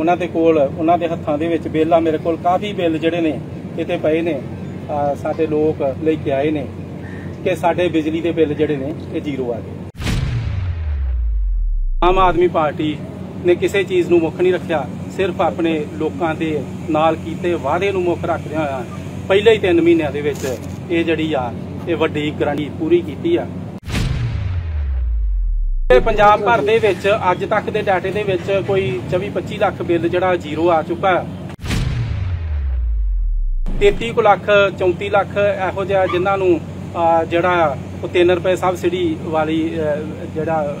ਉਹਨਾਂ ਦੇ ਕੋਲ, ਉਹਨਾਂ ਦੇ ਹੱਥਾਂ ਦੇ ਵਿੱਚ ਬਿੱਲ ਆ ਮੇਰੇ ਕੋਲ ਕਾਫੀ ਬਿੱਲ ਜਿਹੜੇ ਨੇ ਇੱਥੇ ਪਏ ਨੇ ਸਾਡੇ ਲੋਕ ਲੈ ਕੇ ਆਏ ਨੇ, ਕਿ ਸਾਡੇ ਬਿਜਲੀ ਦੇ ਬਿੱਲ ਜਿਹੜੇ ਨੇ, ਇਹ ਜ਼ੀਰੋ ਆ ਗਏ। ਆਮ ਆਦਮੀ ਪਾਰਟੀ ਨੇ ਕਿਸੇ ਚੀਜ਼ ਨੂੰ ਮੁੱਖ ਨਹੀਂ ਰੱਖਿਆ, ਸਿਰਫ ਆਪਣੇ ਲੋਕਾਂ ਦੇ ਨਾਲ ਕੀਤੇ ਵਾਅਦੇ ਨੂੰ ਮੁੱਖ ਰੱਖਦਿਆਂ ਹੋਇਆ ਪਹਿਲੇ ਹੀ 3 ਮਹੀਨਿਆਂ ਦੇ ਵਿੱਚ ਇਹ ਜਿਹੜੀ ਆ, ਇਹ ਵੱਡੀ ਗਰੰਟੀ ਪੂਰੀ ਕੀਤੀ ਆ। ਪੰਜਾਬ ਭਰ ਦੇ ਵਿੱਚ ਅੱਜ ਤੱਕ ਦੇ ਡਾਟੇ ਦੇ ਵਿੱਚ ਕੋਈ 24-25 ਲੱਖ ਬਿੱਲ ਜਿਹੜਾ ਜ਼ੀਰੋ ਆ ਚੁੱਕਾ ਹੈ 33 ਕੁ ਲੱਖ 34 ਲੱਖ ਇਹੋ ਜਿਹਾ ਜਿਨ੍ਹਾਂ ਨੂੰ ਜਿਹੜਾ ਉਹ 3 ਰੁਪਏ ਸਬਸਿਡੀ ਵਾਲੀ ਜਿਹੜਾ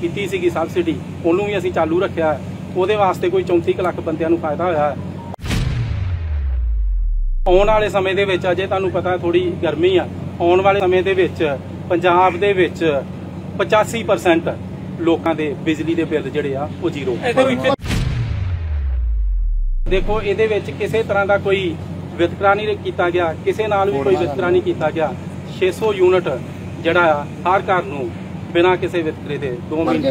ਕੀਤੀ ਸੀਗੀ ਸਬਸਿਡੀ ਉਹਨੂੰ ਵੀ ਅਸੀਂ ਚਾਲੂ ਰੱਖਿਆ ਹੈ। ਉਹਦੇ ਵਾਸਤੇ ਕੋਈ 34 ਕੁ ਲੱਖ ਬੰਦਿਆਂ ਨੂੰ ਫਾਇਦਾ ਹੋਇਆ ਹੈ। ਆਉਣ ਵਾਲੇ ਸਮੇਂ ਦੇ ਵਿੱਚ, ਅਜੇ ਤੁਹਾਨੂੰ ਪਤਾ ਥੋੜੀ ਗਰਮੀ ਆ, ਆਉਣ ਵਾਲੇ ਸਮੇਂ ਦੇ ਵਿੱਚ, ਪੰਜਾਬ ਦੇ ਵਿੱਚ 85% ਲੋਕਾਂ ਦੇ ਬਿਜਲੀ ਦੇ ਬਿੱਲ ਜਿਹੜੇ ਆ ਉਹ ਜ਼ੀਰੋ। ਦੇਖੋ ਇਹਦੇ ਵਿੱਚ ਕਿਸੇ ਤਰ੍ਹਾਂ ਦਾ ਕੋਈ ਵਿਤਕਰਾ ਨਹੀਂ ਕੀਤਾ ਗਿਆ ਕਿਸੇ ਨਾਲ ਵੀ ਕੋਈ ਵਿਤਕਰਾ ਨਹੀਂ ਕੀਤਾ ਗਿਆ। 600 ਯੂਨਿਟ ਜਿਹੜਾ ਆ ਹਰ ਘਰ ਨੂੰ ਬਿਨਾਂ ਕਿਸੇ ਵਿਤਕਰੇ ਦੇ 2 ਪਰ ਮਹੀਨੇ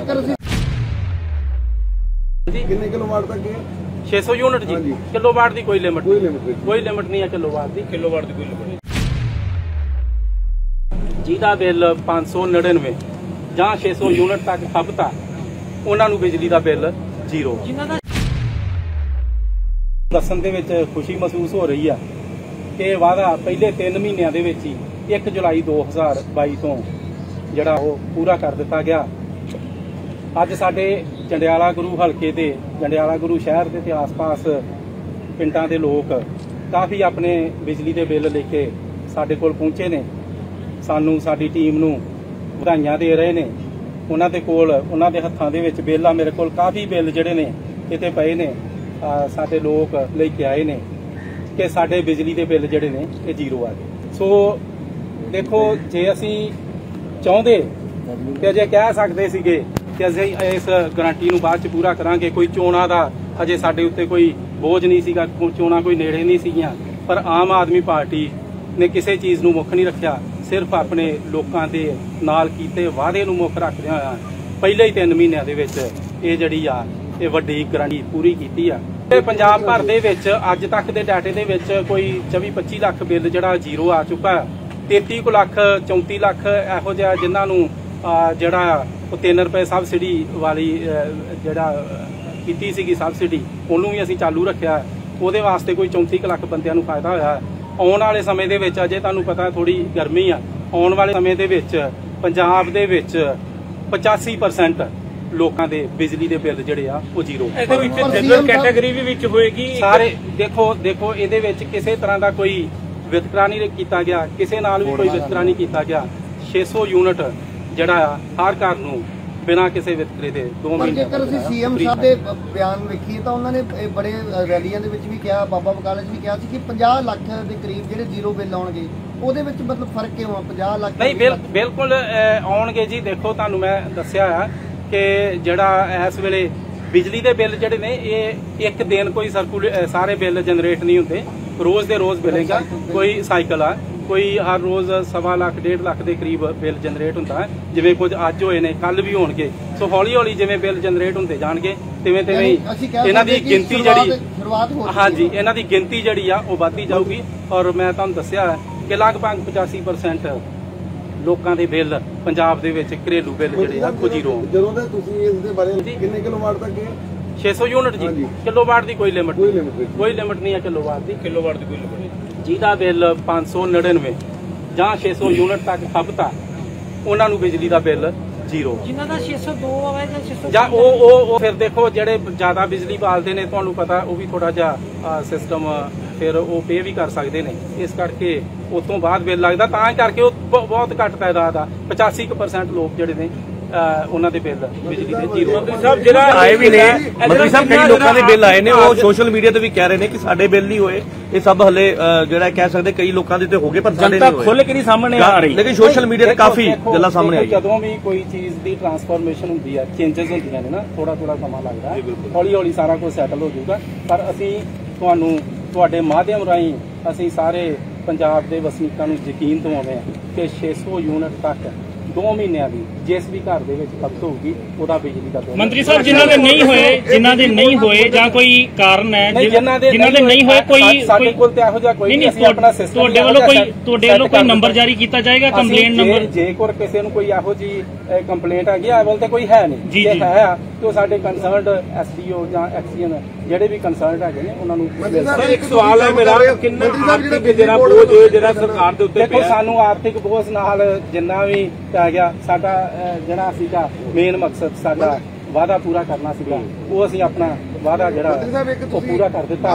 ਕਿੰਨੇ ਕਿਲੋਵਾਟ ਤੱਕ ਗਏ 600 ਯੂਨਿਟ ਜੀ। ਕਿਲੋਵਾਟ ਦੀ ਕੋਈ ਲਿਮਟ ਕੋਈ ਲਿਮਿਟ ਨਹੀਂ। ਕੋਈ ਲਿਮਟ ਨਹੀਂ ਹੈ ਕਿਲੋਵਾਟ ਦੀ। ਕਿਲੋਵਾਟ ਦੀ ਕੋਈ ਲਿਮਟ ਨਹੀਂ। ਜਿਹਦਾ ਬਿੱਲ 599 ਜਾਂ 600 ਯੂਨਿਟ ਤੱਕ ਖਪਤਾ ਉਹਨਾਂ ਨੂੰ ਬਿਜਲੀ ਦਾ ਬਿੱਲ ਜ਼ੀਰੋ। ਦੱਸਣ ਦੇ ਵਿੱਚ ਖੁਸ਼ੀ ਮਹਿਸੂਸ ਹੋ ਰਹੀ ਆ ਕਿ ਵਾਅਦਾ ਪਹਿਲੇ 3 ਮਹੀਨਿਆਂ ਦੇ ਵਿੱਚ ਹੀ 1 ਜੁਲਾਈ 2022 ਤੋਂ ਜਿਹੜਾ ਉਹ ਪੂਰਾ ਕਰ ਦਿੱਤਾ ਗਿਆ। ਅੱਜ ਸਾਡੇ ਜੰਡਿਆਲਾ ਗੁਰੂ ਹਲਕੇ ਦੇ ਜੰਡਿਆਲਾ ਗੁਰੂ ਸ਼ਹਿਰ ਦੇ ਤੇ ਆਸ-ਪਾਸ ਪਿੰਡਾਂ ਦੇ ਲੋਕ ਕਾਫੀ ਆਪਣੇ ਬਿਜਲੀ ਦੇ ਬਿੱਲ ਲੈ ਕੇ ਸਾਡੇ ਕੋਲ ਪਹੁੰਚੇ ਨੇ। ਸਾਨੂੰ ਸਾਡੀ ਟੀਮ ਨੂੰ ਵਧਾਈਆਂ ਦੇ ਰਹੇ ਨੇ। ਉਹਨਾਂ ਦੇ ਕੋਲ, ਉਹਨਾਂ ਦੇ ਹੱਥਾਂ ਦੇ ਵਿੱਚ ਬਿੱਲ ਆ ਮੇਰੇ ਕੋਲ ਕਾਫੀ ਬਿੱਲ ਜਿਹੜੇ ਨੇ ਇੱਥੇ ਪਏ ਨੇ ਸਾਡੇ ਲੋਕ ਲੈ ਕੇ ਆਏ ਨੇ ਕਿ ਸਾਡੇ ਬਿਜਲੀ ਦੇ ਬਿੱਲ ਜਿਹੜੇ ਨੇ, ਇਹ ਜ਼ੀਰੋ ਆ ਗਏ। ਸੋ ਦੇਖੋ, ਜੇ ਅਸੀਂ ਚਾਹੁੰਦੇ ਤੇ ਅਜੇ ਕਹਿ ਸਕਦੇ ਸੀਗੇ ਕਿ ਅਸੀਂ ਇਸ ਗਾਰੰਟੀ ਨੂੰ ਬਾਅਦ ਚ ਪੂਰਾ ਕਰਾਂਗੇ, ਕੋਈ ਚੋਣਾਂ ਦਾ ਅਜੇ ਸਾਡੇ ਉੱਤੇ ਕੋਈ ਬੋਝ ਨਹੀਂ ਸੀਗਾ ਕੋ- ਚੋਣਾਂ ਕੋਈ ਨੇੜੇ ਨਹੀਂ ਸੀਗੀਆਂ। ਪਰ ਆਮ ਆਦਮੀ ਪਾਰਟੀ ਨੇ ਕਿਸੇ ਚੀਜ਼ ਨੂੰ ਮੁੱਖ ਨਹੀਂ ਰੱਖਿਆ। ਸਿਰਫ ਆਪਣੇ ਲੋਕਾਂ ਦੇ ਨਾਲ ਕੀਤੇ ਵਾਅਦੇ ਨੂੰ ਮੁੱਖ ਰੱਖਦੇ ਹੋਇਆ ਪਹਿਲੇ ਹੀ 3 ਮਹੀਨਿਆਂ ਦੇ ਵਿੱਚ ਇਹ ਜਿਹੜੀ ਆ, ਇਹ ਵੱਡੀ ਗਰੰਟੀ ਪੂਰੀ ਕੀਤੀ ਆ ਤੇ ਪੰਜਾਬ ਭਰ ਦੇ ਵਿੱਚ ਅੱਜ ਤੱਕ ਦੇ ਡਾਟੇ ਦੇ ਵਿੱਚ ਕੋਈ 24-25 ਲੱਖ ਬਿੱਲ ਜਿਹੜਾ ਜ਼ੀਰੋ ਆ ਚੁੱਕਾ ਹੈ 33 ਕੁ ਲੱਖ 34 ਲੱਖ ਇਹੋ ਜਿਹਾ ਜਿਨ੍ਹਾਂ ਨੂੰ ਜਿਹੜਾ ਉਹ 3 ਰੁਪਏ ਸਬਸਿਡੀ ਵਾਲੀ ਜਿਹੜਾ ਕੀਤੀ ਸੀਗੀ ਸਬਸਿਡੀ ਉਹਨੂੰ ਵੀ ਅਸੀਂ ਚਾਲੂ ਰੱਖਿਆ ਹੈ। ਉਹਦੇ ਵਾਸਤੇ ਕੋਈ 34 ਕੁ ਲੱਖ ਬੰਦਿਆਂ ਨੂੰ ਫਾਇਦਾ ਹੋਇਆ ਹੈ। ਆਉਣ ਵਾਲੇ ਸਮੇਂ ਦੇ ਵਿੱਚ ਅਜੇ ਤੁਹਾਨੂੰ ਪਤਾ ਥੋੜੀ ਗਰਮੀ ਆ ਆਉਣ ਵਾਲੇ ਸਮੇਂ ਦੇ ਵਿੱਚ ਪੰਜਾਬ ਦੇ ਵਿੱਚ 85% ਲੋਕਾਂ ਦੇ ਬਿਜਲੀ ਦੇ ਬਿੱਲ ਜਿਹੜੇ ਆ ਉਹ ਜ਼ੀਰੋ ਇਹਦੇ ਵਿੱਚ ਜਨਰਲ ਕੈਟਾਗਰੀ ਵੀ ਵਿੱਚ ਹੋਏਗੀ ਸਾਰੇ ਦੇਖੋ ਦੇਖੋ ਇਹਦੇ ਵਿੱਚ ਕਿਸੇ ਤਰ੍ਹਾਂ ਦਾ ਕੋਈ ਵਿਤਕਰਾ ਨਹੀਂ ਕੀਤਾ ਗਿਆ ਕਿਸੇ ਨਾਲ ਵੀ ਕੋਈ ਵਿਤਕਰਾ ਨਹੀਂ। ਕੀਤਾ ਗਿਆ। 600 ਯੂਨਿਟ ਜਿਹੜਾ ਆ ਹਰ ਘਰ ਨੂੰ ਬਿਨਾਂ ਕਿਸੇ ਵਿਤਕਰੇ ਦੇ 2 ਪਰ ਮਹੀਨੇ ਜੇਕਰ ਅਸੀਂ ਸੀਐਮ ਸਾਹਿਬ ਦੇ ਬਿਆਨ ਵੇਖੀਏ ਤਾਂ ਉਹਨਾਂ ਨੇ ਇਹ ਬੜੇ ਰੈਲੀਆਂ ਦੇ ਵਿੱਚ ਵੀ ਕਿਹਾ ਬਾਬਾ ਬਕਾਲੇ 'ਚ ਵੀ ਕਿਹਾ ਸੀ ਕਿ 50 ਲੱਖ ਦੇ ਕਰੀਬ ਜਿਹੜੇ ਜ਼ੀਰੋ ਬਿੱਲ ਆਉਣਗੇ ਉਹਦੇ ਵਿੱਚ ਮਤਲਬ ਫ਼ਰਕ ਕਿਉਂ ਆ? 50 ਲੱਖ ਨਹੀਂ ਬਿਲ- ਬਿਲਕੁਲ ਆਉਣਗੇ ਜੀ। ਦੇਖੋ ਤੁਹਾਨੂੰ ਮੈਂ ਦੱਸਿਆ ਆ ਕਿ ਜਿਹੜਾ ਇਸ ਵੇਲੇ ਬਿਜਲੀ ਦੇ ਬਿੱਲ ਜਿਹੜੇ ਨੇ ਇਹ ਇੱਕ ਦਿਨ ਕੋਈ ਸਰਕੂਲ ਸਾਰੇ ਬਿੱਲ ਜਨਰੇਟ ਨਹੀਂ ਹੁੰਦੇ। ਰੋਜ਼ ਦੇ ਰੋਜ਼ ਬਿਲਿੰਗ ਕੋਈ ਸਾਈਕਲ ਆ। ਕੋਈ ਹਰ ਰੋਜ਼ ਸਵਾ ਲੱਖ ਡੇਢ ਲੱਖ ਦੇ ਕਰੀਬ ਬਿੱਲ ਜਨਰੇਟ ਹੁੰਦਾ ਹੈ। ਜਿਵੇਂ ਕੁਝ ਅੱਜ ਹੋਏ ਨੇ ਕੱਲ ਵੀ ਹੋਣਗੇ। ਸੋ ਹੌਲੀ ਹੌਲੀ ਜਿਵੇਂ ਬਿੱਲ ਜਨਰੇਟ ਹੁੰਦੇ ਜਾਣਗੇ ਤਿਵੇਂ ਤਿਵੇਂ ਹੀ ਇਹਨਾਂ ਦੀ ਗਿਣਤੀ ਜਿਹੜੀ ਹੋ ਹਾਂਜੀ ਹੈ। ਇਹਨਾਂ ਦੀ ਗਿਣਤੀ ਜਿਹੜੀ ਆ ਉਹ ਵੱਧਦੀ ਜਾਊਗੀ। ਔਰ ਮੈਂ ਤੁਹਾਨੂੰ ਦੱਸਿਆ ਹੈ ਕਿ ਲਗਭਗ 85% ਲੋਕਾਂ ਦੇ ਬਿੱਲ ਪੰਜਾਬ ਦੇ ਵਿੱਚ ਘਰੇਲੂ ਬਿੱਲ ਜਿਹੜੇ ਆ ਉਹ ਜ਼ੀਰੋ ਜਦੋਂ ਦੇ ਤੁਸੀਂ ਇਸ ਦੇ ਬਾਰੇ। ਕਿੰਨੇ ਕਿਲੋਵਾਟ ਤੱਕ ਗਏ 600 ਯੂਨਿਟ ਜੀ। ਕਿਲੋਵਾਟ ਦੀ ਕੋਈ ਲਿਮਟ ਕੋਈ ਲਿਮਿਟ ਨਹੀਂ। ਕੋਈ ਲਿਮਟ ਨਹੀਂ ਹੈ ਕਿਲੋਵਾਟ ਦੀ ਕਿਲੋਵਾਟ ਦੀ ਕੋਈ ਲਿਮਟ ਨਹੀਂ। ਜਿਹਦਾ ਬਿੱਲ 599 ਜਾਂ 600 ਯੂਨਿਟ ਤੱਕ ਖਪਤਾ ਉਹਨਾਂ ਨੂੰ ਬਿਜਲੀ ਦਾ ਬਿੱਲ ਜ਼ੀਰੋ ਜਿਨ੍ਹਾਂ ਦਾ 602 ਆਵੇ ਜਾਂ 600 ਜਾਂ ਉਹ ਉਹ ਫਿਰ ਦੇਖੋ ਜਿਹੜੇ ਜ਼ਿਆਦਾ ਬਿਜਲੀ ਬਾਲਦੇ ਨੇ ਤੁਹਾਨੂੰ ਪਤਾ ਉਹ ਵੀ ਥੋੜਾ ਜਿਹਾ ਸਿਸਟਮ ਫਿਰ ਉਹ ਪੇ ਵੀ ਕਰ ਸਕਦੇ ਨੇ। ਇਸ ਕਰਕੇ ਉਸ ਤੋਂ ਬਾਅਦ ਬਿੱਲ ਲੱਗਦਾ ਤਾਂ ਕਰਕੇ ਉਹ ਬਹੁਤ ਘੱਟ ਤਾਦਾਦ ਆ। 85% ਲੋਕ ਜਿਹੜੇ ਨੇ ਉਹਨਾਂ ਦੇ ਬਿੱਲ ਬਿਜਲੀ ਦੇ ਜ਼ੀਰੋ। ਮੰਤਰੀ ਸਾਹਿਬ ਜਿਹੜਾ ਆਏ ਵੀ ਨੇ ਮੰਤਰੀ ਸਾਹਿਬ ਕਈ ਲੋਕਾਂ ਦੇ ਬਿੱਲ ਆਏ ਨੇ ਉਹ ਸੋਸ਼ਲ ਮੀਡੀਆ ਤੇ ਵੀ ਕਹਿ ਰਹੇ ਨੇ ਕਿ ਸਾਡੇ ਬਿੱਲ ਨਹੀਂ ਹੋਏ। ਇਹ ਸਭ ਹਲੇ ਜਿਹੜਾ ਕਹਿ ਸਕਦੇ ਕਈ ਲੋਕਾਂ ਦੇ ਤੇ ਹੋ ਗਏ ਪਰ ਸਾਡੇ ਨਹੀਂ ਹੋਏ। ਖੁੱਲ ਕੇ ਨਹੀਂ ਸਾਹਮਣੇ ਆ ਰਹੀ। ਲੇਕਿਨ ਸੋਸ਼ਲ ਮੀਡੀਆ ਤੇ ਕਾਫੀ ਗੱਲਾਂ ਸਾਹਮਣੇ ਆਈਆਂ। ਜਦੋਂ ਵੀ ਕੋਈ ਚੀਜ਼ ਦੀ ਟਰਾਂਸਫਾਰਮੇਸ਼ਨ ਹੁੰਦੀ ਹੈ ਚੇਂਜਸ ਹੁੰਦੀਆਂ ਨੇ ਨਾ ਥੋੜਾ ਥੋੜਾ ਸਮਾਂ ਲੱਗਦਾ ਹੌਲੀ ਹੌਲੀ ਸਾਰਾ ਕੁਝ ਸੈਟਲ ਹੋ ਜਾਊਗਾ। ਪਰ ਅਸੀਂ ਤੁਹਾਨੂੰ ਤੁਹਾਡੇ ਮਾਧਿਅਮ ਰਾਹੀਂ ਅਸੀਂ ਸਾਰੇ ਪੰਜਾਬ ਦੇ ਵਸਨੀਕਾਂ ਨੂੰ ਯਕੀਨ ਦਿਵਾਉਂਦੇ ਹਾਂ ਕਿ 600 ਯੂਨਿਟ ਤੱਕ 2 ਮਹੀਨਿਆਂ ਦੀ ਜਿਸ ਵੀ ਘਰ ਦੇ ਵਿੱਚ ਖਪਤ ਹੋਊਗੀ ਉਹਦਾ ਬਿਜਲੀ ਦਾ ਬਿੱਲ ਮੰਤਰੀ ਸਾਹਿਬ ਜਿਨ੍ਹਾਂ ਦੇ ਨਹੀਂ ਹੋਏ ਜਿਨ੍ਹਾਂ ਦੇ ਨਹੀਂ ਹੋਏ ਜਾਂ ਕੋਈ ਕਾਰਨ ਹੈ ਨਹੀਂ ਜਿਨ੍ਹਾਂ ਦੇ ਨਹੀਂ ਹੋਏ ਕੋਈ ਸਾਡੇ ਕੋਲ ਤੇ ਇਹੋ ਜਿਹਾ ਕੋਈ ਨਹੀਂ ਅਸੀਂ ਆਪਣਾ ਸਿਸਟਮ ਤੁਹਾਡੇ ਵੱਲੋਂ ਕੋਈ ਤੁਹਾਡੇ ਵੱਲੋਂ ਕੋਈ ਨੰਬਰ ਜਾਰੀ ਕੀਤਾ ਜਾਏਗਾ ਕੰਪਲੇਂਟ ਨੰਬਰ ਜੇ ਕੋਈ ਕਿਸੇ ਨੂੰ ਕੋਈ ਇਹੋ ਜੀ ਕੰਪਲੇਂਟ ਹੈਗੀ ਆ ਵੱਲ ਤੇ ਕੋਈ ਹੈ ਨਹੀਂ। ਜੀ। ਹੈ ਆ ਤੇ ਉਹ ਸਾਡੇ ਕੰਸਰਨਡ ਐਸਡੀਓ ਜਾਂ ਐਕਸੀਅਨ ਜਿਹੜੇ ਵੀ ਕੰਸਰਨਡ ਹੈਗੇ ਨੇ ਉਹਨਾਂ ਨੂੰ ਸਕਦੇ। ਇੱਕ ਸਵਾਲ ਹੈ ਮੇਰਾ ਕਿੰਨਾ ਆਰਥਿਕ ਜਿਹੜਾ ਬੋਝ ਜਿਹੜਾ ਸਰਕਾਰ ਦੇ ਦੇਖੋ ਸਾਨੂੰ ਆਰਥਿਕ ਬੋਝ ਨਾਲ ਜਿੰਨਾ ਵੀ ਪੈ ਗਿਆ ਸਾਡਾ ਜਿਹੜਾ ਸੀਗਾ ਮੇਨ ਮਕਸਦ ਸਾਡਾ ਵਾਅਦਾ ਪੂਰਾ ਕਰਨਾ ਸੀਗਾ ਉਹ ਅਸੀਂ ਆਪਣਾ ਵਾਅਦਾ ਜਿਹੜਾ ਉਹ ਪੂਰਾ ਕਰ ਦਿੱਤਾ